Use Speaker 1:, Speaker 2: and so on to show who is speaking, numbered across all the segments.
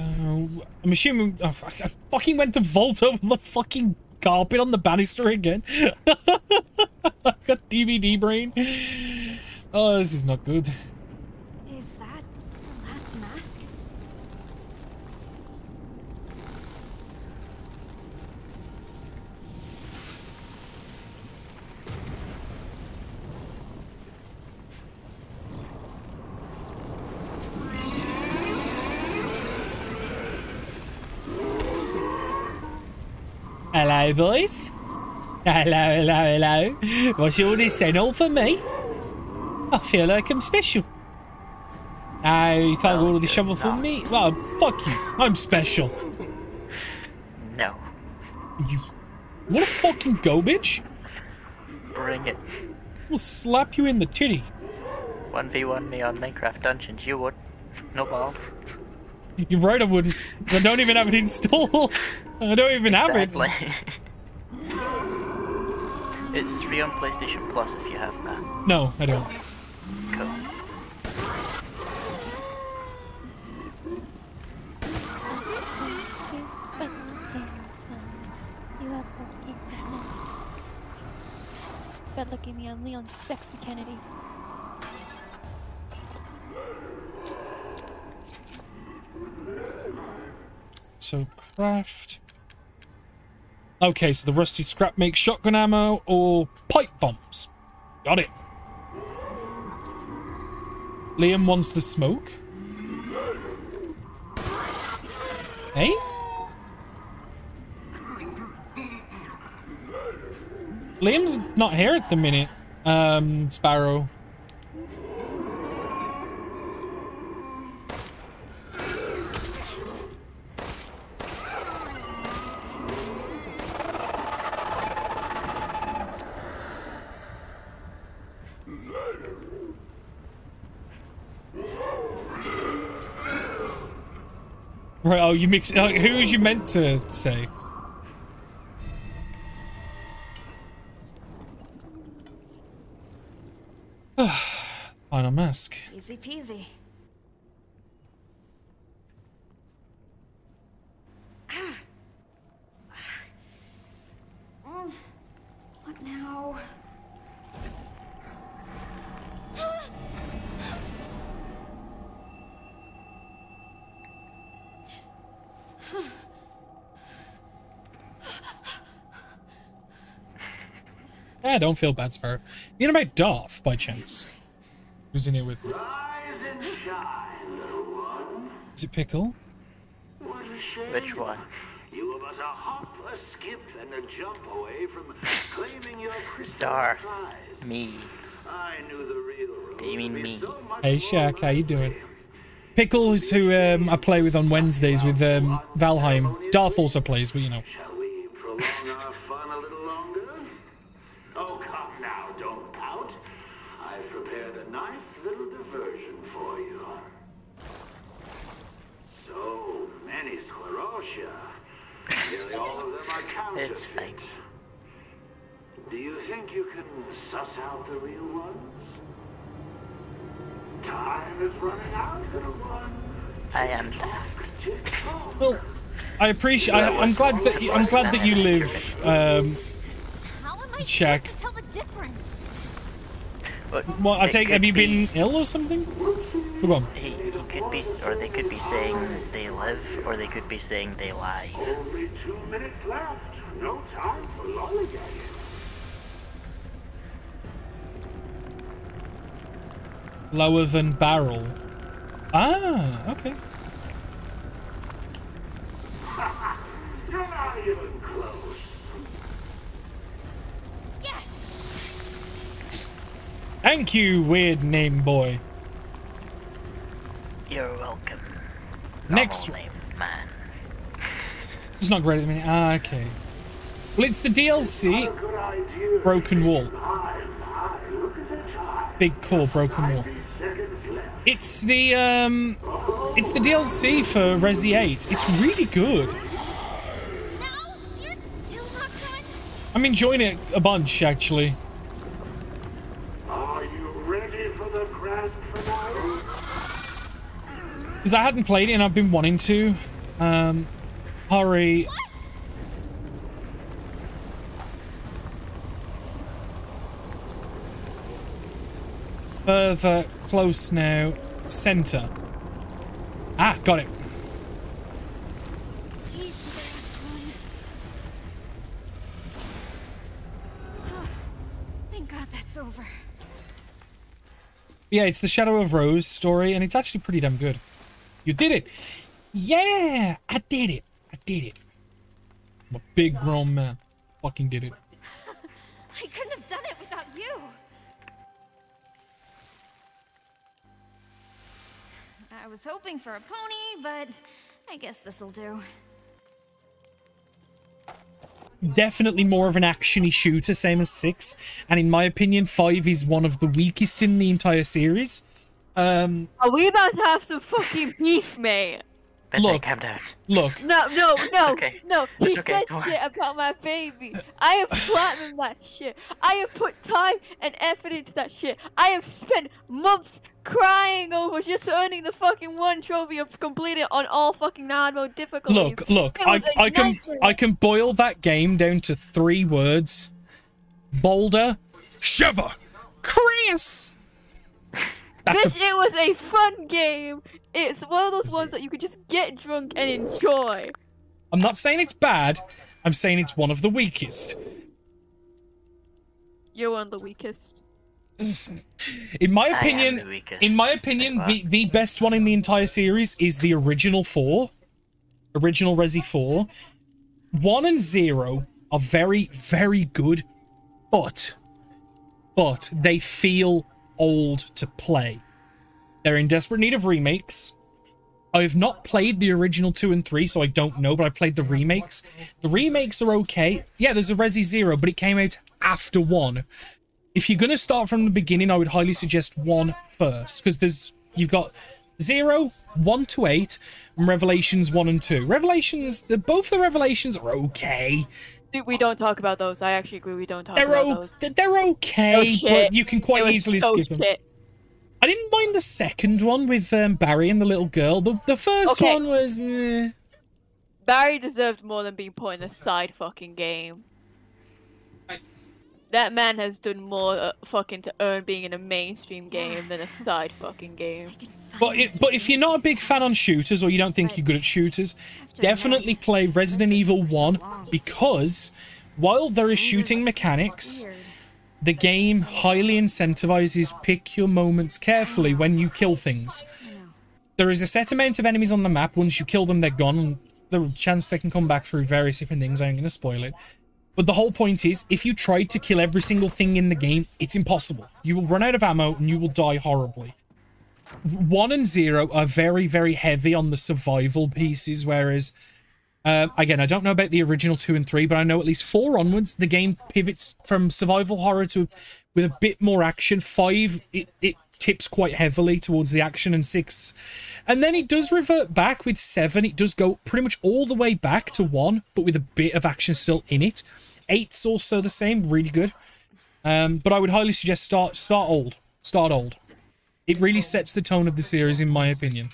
Speaker 1: I'm assuming... Oh, fuck, I fucking went to vault over the fucking carpet on the banister again. I've got DVD brain. Oh, this is not good.
Speaker 2: Is that the last mask?
Speaker 1: Hello, boys. Hello, hello, hello. What's all this and all for me? I feel like I'm special. No, you can't go to the shovel for me. Well, fuck you. I'm special.
Speaker 3: No.
Speaker 1: You. What a fucking go, bitch.
Speaker 3: Bring it.
Speaker 1: We'll slap you in the titty.
Speaker 3: 1v1 me on Minecraft Dungeons. You would. No balls.
Speaker 1: You're right, I wouldn't. I don't even have it installed. I don't even have it.
Speaker 3: Exactly. it's free on PlayStation Plus if you have that.
Speaker 1: No, I don't.
Speaker 3: Cool.
Speaker 4: That's the thing. You have those teeth now. Bad luck me on Leon Sexy Kennedy.
Speaker 1: So craft. Okay, so the rusty scrap makes shotgun ammo or pipe bombs. Got it. Liam wants the smoke. Hey? Liam's not here at the minute. Um, Sparrow. Oh, you mix. Uh, who was you meant to say? Final mask.
Speaker 2: Easy peasy. Mm. What now?
Speaker 1: Yeah, don't feel bad, Sparrow. You know about Darth, by chance? Who's in here with me? Is it Pickle?
Speaker 3: Which one?
Speaker 5: You were but a hop, a skip, and a jump away from claiming your crystal
Speaker 3: Darth.
Speaker 5: prize.
Speaker 3: Me.
Speaker 5: I knew the real road
Speaker 3: Do you mean me?
Speaker 5: so
Speaker 1: Hey,
Speaker 5: more
Speaker 1: Shaq, how you doing?
Speaker 5: fun.
Speaker 1: Pickle is who um, I play with on Wednesdays with um, Valheim. Darth also plays, but you know.
Speaker 3: It's fine.
Speaker 5: Do you think you can suss out the real ones? Time is running out, little one.
Speaker 3: I am
Speaker 1: Well, I appreciate. I, I'm glad that you, I'm glad that you live. Um,
Speaker 2: How am I
Speaker 1: Check.
Speaker 2: supposed to tell the difference?
Speaker 1: Well, I take. Have you been ill or something? Come on.
Speaker 3: He, he could be, or they could be saying they live, or they could be saying they lie.
Speaker 5: Only two minutes left. No time for lollygagging.
Speaker 1: Lower than barrel. Ah, okay.
Speaker 5: You're not even close.
Speaker 2: Yes!
Speaker 1: Thank you, weird name boy.
Speaker 3: You're welcome.
Speaker 1: Next
Speaker 3: Normal name, man.
Speaker 1: It's not great at the minute. Ah, okay. Well, it's the DLC. Broken wall.
Speaker 5: My, my, look at the time.
Speaker 1: Big core broken wall. It's the um, it's the DLC for Resi 8. It's really good.
Speaker 2: No! You're still not done?
Speaker 1: I'm enjoying it a bunch actually.
Speaker 5: Are you ready for the grand finale?
Speaker 1: Because I hadn't played it and I've been wanting to. Um, hurry. Further, close now, center. Ah, got it.
Speaker 2: Easy, the last one. Thank God that's over.
Speaker 1: Yeah, it's the Shadow of Rose story, and it's actually pretty damn good. You did it! Yeah! I did it! I did it. I'm a big grown man. Fucking did it.
Speaker 2: I couldn't have done it without you. I was hoping for a pony, but I guess this'll do.
Speaker 1: Definitely more of an actiony shooter, same as 6. And in my opinion, 5 is one of the weakest in the entire series. Um,
Speaker 6: Are we about to have some fucking beef, mate?
Speaker 3: Bente,
Speaker 1: Look.
Speaker 3: calm down.
Speaker 1: look,
Speaker 6: No, no, no,
Speaker 3: okay.
Speaker 6: no. He
Speaker 3: okay,
Speaker 6: said
Speaker 3: don't
Speaker 6: shit about my baby. I have platinumed that shit. I have put time and effort into that shit. I have spent months crying over just earning the fucking one trophy of completing it on all fucking hard mode difficulties.
Speaker 1: look, look.
Speaker 6: It
Speaker 1: I,
Speaker 6: was a
Speaker 1: I can
Speaker 6: nightmare.
Speaker 1: I can boil that game down to three words. Boulder, Sheva, Chris. That's
Speaker 6: This
Speaker 1: a,
Speaker 6: it was a fun game. It's one of those ones that you could just get drunk and enjoy.
Speaker 1: I'm not saying it's bad. I'm saying it's one of the weakest.
Speaker 6: You're one of the weakest.
Speaker 1: In my opinion, in my opinion, the, the best one in the entire series is the original four, original Resi four. One and zero are very, very good, but, but they feel old to play. They're in desperate need of remakes. I have not played the original two and three, so I don't know, but I played the remakes. The remakes are okay. Yeah, there's a Resi Zero, but it came out after one. If you're gonna start from the beginning, I would highly suggest one first, because there's you've got zero, one to eight, and Revelations one and two. Revelations, the both the Revelations are okay.
Speaker 6: Dude, we don't talk about those. I actually agree. We don't talk
Speaker 1: They're
Speaker 6: about
Speaker 1: o-
Speaker 6: those.
Speaker 1: they're okay,
Speaker 6: Oh,
Speaker 1: but you can quite easily
Speaker 6: so
Speaker 1: skip them. I didn't mind the second one with um, Barry and the little girl. The the first
Speaker 6: Okay.
Speaker 1: one was. meh.
Speaker 6: Barry deserved more than being put in a side fucking game. That man has done more uh, fucking to earn being in a mainstream game than a side fucking game.
Speaker 1: But it, but if you're not a big fan on shooters or you don't think you're good at shooters, definitely play Resident Evil 1 because while there is shooting mechanics, the game highly incentivizes pick your moments carefully when you kill things. There is a set amount of enemies on the map. Once you kill them, they're gone. The chance they can come back through various different things. I'm going to spoil it. But the whole point is, if you try to kill every single thing in the game, it's impossible. You will run out of ammo and you will die horribly. One and zero are very very heavy on the survival pieces whereas um, again i don't know about the original two and three but i know at least four onwards the game pivots from survival horror to with a bit more action. Five it, it tips quite heavily towards the action and six and then it does revert back with seven. It does go pretty much all the way back to one but with a bit of action still in it eight's also the same really good um, but i would highly suggest start start old start old it really sets the tone of the series, in my opinion.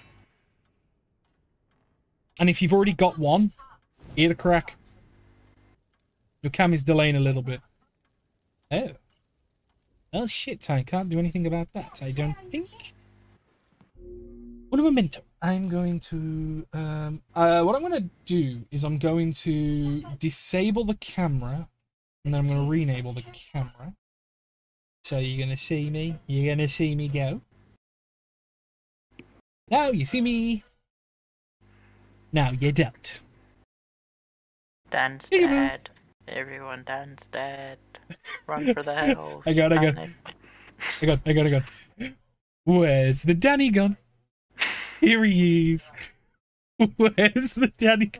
Speaker 1: And if you've already got one, ear crack. Your cam is delaying a little bit. Oh. Oh shit, I can't do anything about that, I don't think. What a memento. I'm going to... Um, uh, what I'm going to do is I'm going to disable the camera, and then I'm going to re-enable the camera. So you're going to see me. You're going to see me go. Now you see me. Now you don't.
Speaker 3: Dan's
Speaker 1: Peekaboo.
Speaker 3: dead. Everyone, Dan's dead. Run for the hills.
Speaker 1: I got, I got. I got, I got, I got. Where's the Danny gun? Here he is. Where's the daddy?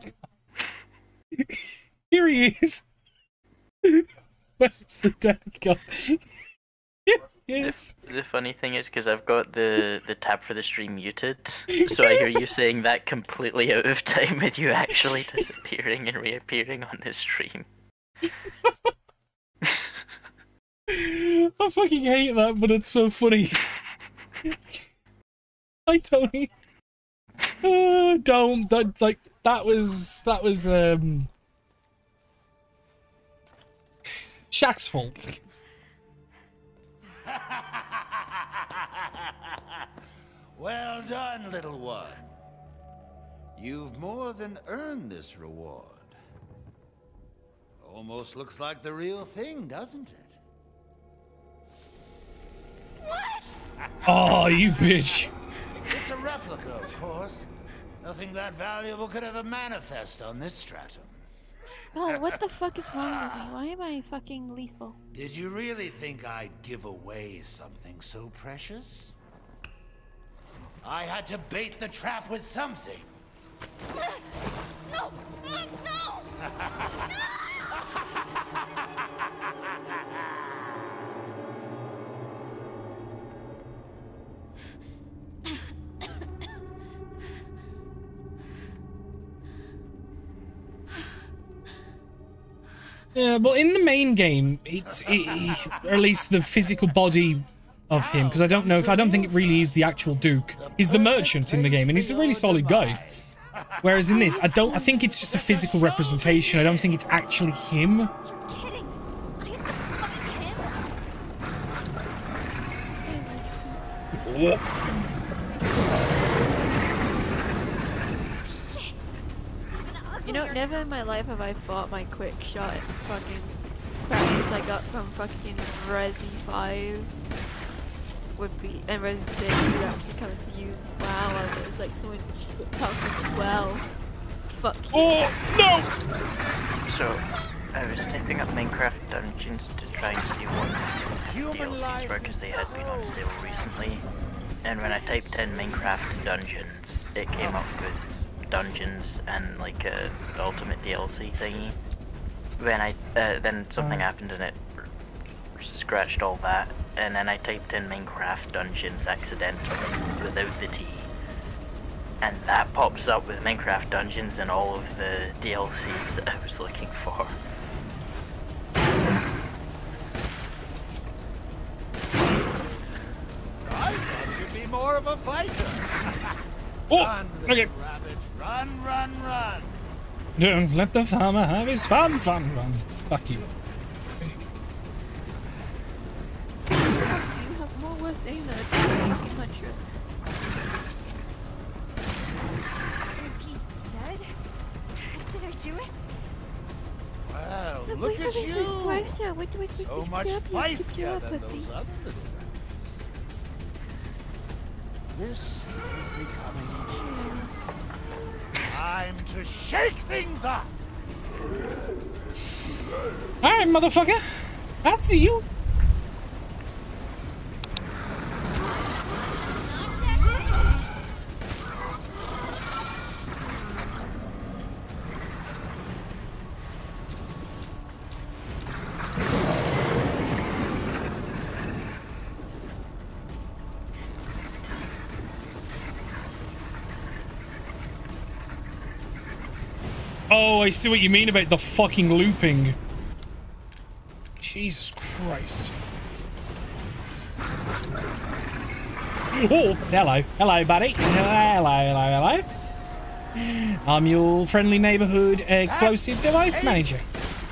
Speaker 1: Here he is. Where's the Danny gun? yes.
Speaker 3: The funny thing is, because I've got the the tab for the stream muted, so I hear you saying that completely out of time with you actually disappearing and reappearing on the stream.
Speaker 1: I fucking hate that, but it's so funny. Hi, Tony. Uh, don't, that, like, that was that was um Shaq's fault.
Speaker 5: Well done, little one. You've more than earned this reward. Almost looks like the real thing, doesn't it? What?
Speaker 1: Oh, you bitch.
Speaker 5: It's a replica, of course. Nothing that valuable could ever manifest on this stratum.
Speaker 6: God, what the fuck is wrong with me? Why am I fucking lethal?
Speaker 5: Did you really think I'd give away something so precious? I had to bait the trap with something.
Speaker 2: No! No!
Speaker 1: Yeah, well, in the main game, it's it, or at least the physical body of him, because I don't know if I don't think it really is the actual Duke. He's the merchant in the game, and he's a really solid guy. Whereas in this, I don't. I think it's just a physical representation. I don't think it's actually him.
Speaker 2: Kidding.
Speaker 6: Never in my life have I fought my quick shot fucking practice I got from fucking Resi 5 would be, and Resi 6 would actually come to use WoW, and it was like so much powerful as well. Fuck you.
Speaker 1: Oh no!
Speaker 3: So, I was typing up Minecraft Dungeons to try and see what DLCs were because they had been on sale recently. And when I typed in Minecraft Dungeons, it came up with Dungeons and like a Ultimate DLC thingy. When I uh, then something happened and it r- scratched all that, and then I typed in Minecraft Dungeons accidentally without the T and that pops up with Minecraft Dungeons and all of the DLCs that I was looking for.
Speaker 5: I thought you'd be more of a fighter.
Speaker 1: Oh,
Speaker 5: Run,
Speaker 1: okay.
Speaker 5: rabbit. Run, run, run.
Speaker 1: Don't let the farmer have his fun, fun, fun. Fuck you.
Speaker 6: You have more worse aim than a fucking huntress.
Speaker 2: Is he dead? Did I do it?
Speaker 5: Well,
Speaker 6: Wait,
Speaker 5: look
Speaker 6: wait,
Speaker 5: at
Speaker 6: wait, wait,
Speaker 5: you.
Speaker 6: Wait, wait, wait, wait,
Speaker 5: So
Speaker 6: wait,
Speaker 5: much
Speaker 6: get up here, get
Speaker 5: feistier than those other little rabbits. This time to shake things up.
Speaker 1: Alright, motherfucker. I'll see you. Oh, I see what you mean about the fucking looping. Jesus Christ. Oh, hello. Hello, buddy. Hello, hello, hello. I'm your friendly neighborhood explosive device manager.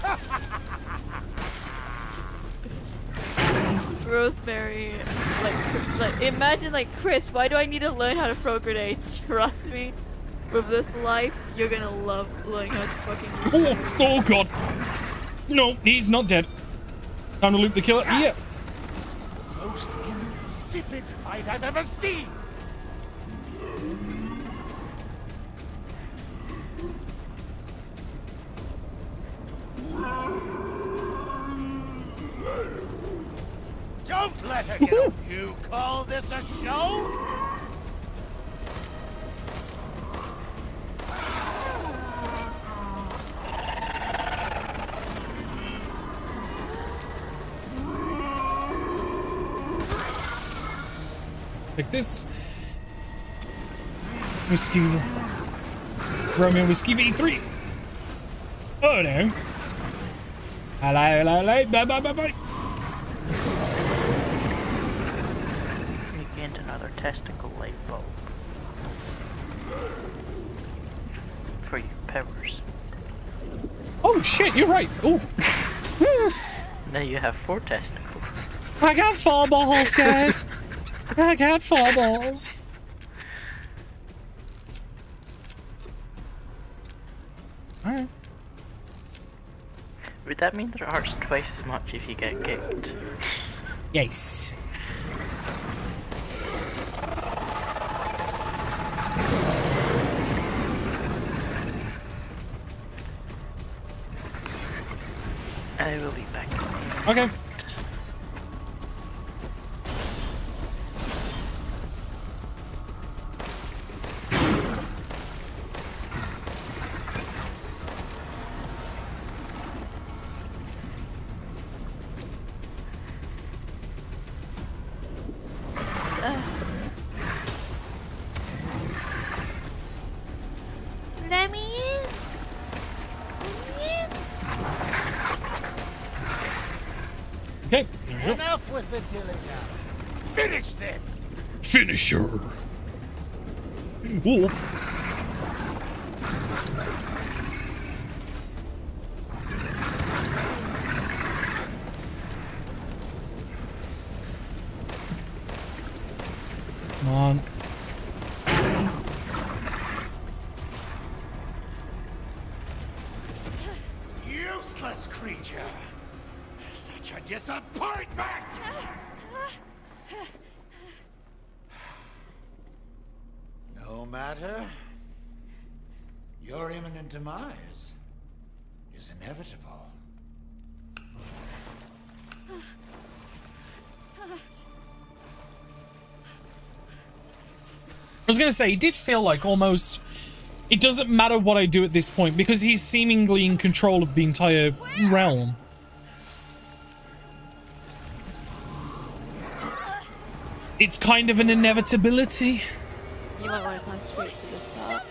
Speaker 6: Rosemary, like, like, imagine like Chris. Why do I need to learn how to throw grenades? Trust me, with this life, you're gonna love learning how to fucking. use
Speaker 1: Oh, oh god. No, he's not dead. Time to loop the killer. Yeah.
Speaker 5: This is the most insipid fight I've ever seen. Don't let her get. You call this a show?
Speaker 1: This. Whiskey. Romeo Whiskey V3. Oh no. Hello, hello, hello. Bye, bye, bye, bye.
Speaker 3: Gained another testicle light bulb. For you powers.
Speaker 1: Oh shit, you're right. Oh,
Speaker 3: Now you have four testicles.
Speaker 1: I got four balls, guys. I got four balls. Alright.
Speaker 3: Would that mean that it hurts twice as much if you get kicked?
Speaker 1: Yes.
Speaker 3: I will be back.
Speaker 1: Okay. Okay.
Speaker 5: Enough with the dilly now. Finish this.
Speaker 1: Finisher. Ooh.
Speaker 5: Matter. Your imminent demise is inevitable.
Speaker 1: I was gonna say, he did feel like almost it doesn't matter what I do at this point because he's seemingly in control of the entire realm. It's kind of an inevitability.
Speaker 6: Might want to straight for this part.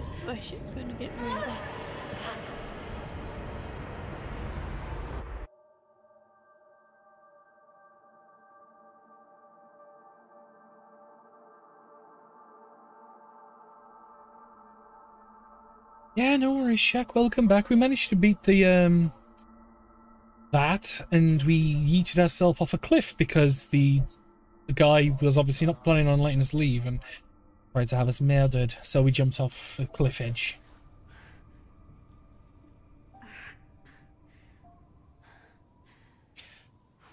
Speaker 6: Swear shit's gonna get really
Speaker 1: Yeah, no worries, Shaq. Welcome back. We managed to beat the um that, and we yeeted ourselves off a cliff because the the guy was obviously not planning on letting us leave and tried to have us murdered. So we jumped off a cliff edge.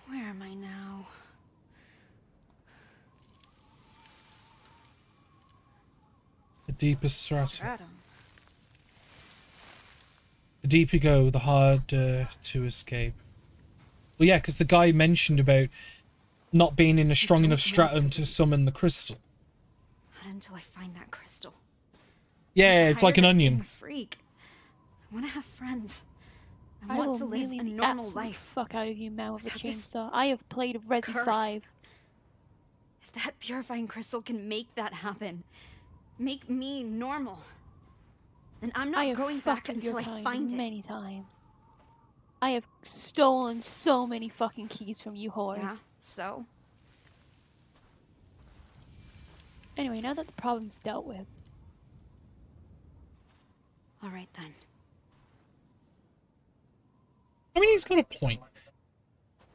Speaker 2: Where am I now?
Speaker 1: The deepest strata.
Speaker 2: Stratum.
Speaker 1: The deeper you go, the harder to escape. Well, yeah, because the guy mentioned about not being in a strong enough stratum
Speaker 2: to.
Speaker 1: to summon the crystal.
Speaker 2: Not until I find that crystal.
Speaker 1: Yeah, it's like an
Speaker 2: tired of being
Speaker 1: onion.
Speaker 2: a freak. I want to have friends. I,
Speaker 6: I
Speaker 2: want
Speaker 6: will
Speaker 2: to live
Speaker 6: really
Speaker 2: a
Speaker 6: the
Speaker 2: normal
Speaker 6: absolute
Speaker 2: life.
Speaker 6: fuck out of you, man, with a chainsaw. I have played Resi
Speaker 2: curse.
Speaker 6: 5.
Speaker 2: If that purifying crystal can make that happen, make me normal, then I'm not
Speaker 6: I have
Speaker 2: going
Speaker 6: fucked
Speaker 2: back
Speaker 6: with your
Speaker 2: until I
Speaker 6: kind
Speaker 2: find it.
Speaker 6: many times. I have stolen so many fucking keys from you whores.
Speaker 2: Yeah, so?
Speaker 6: Anyway, now that the problem's dealt with,
Speaker 2: All right then.
Speaker 1: I mean, he's got a point.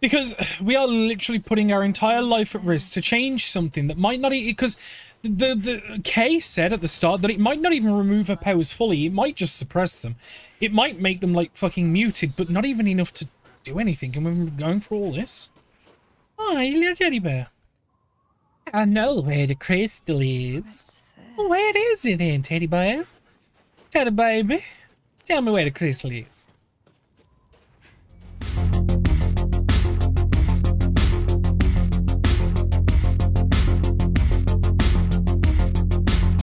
Speaker 1: Because we are literally putting our entire life at risk to change something that might not... Because the, the Kay said at the start that it might not even remove her powers fully. It might just suppress them. It might make them, like, fucking muted, but not even enough to do anything. And we're going for all this? Hi, little teddy bear. I know where the crystal is. Where is it then, teddy bear? Teddy baby. Tell me where the crystal is.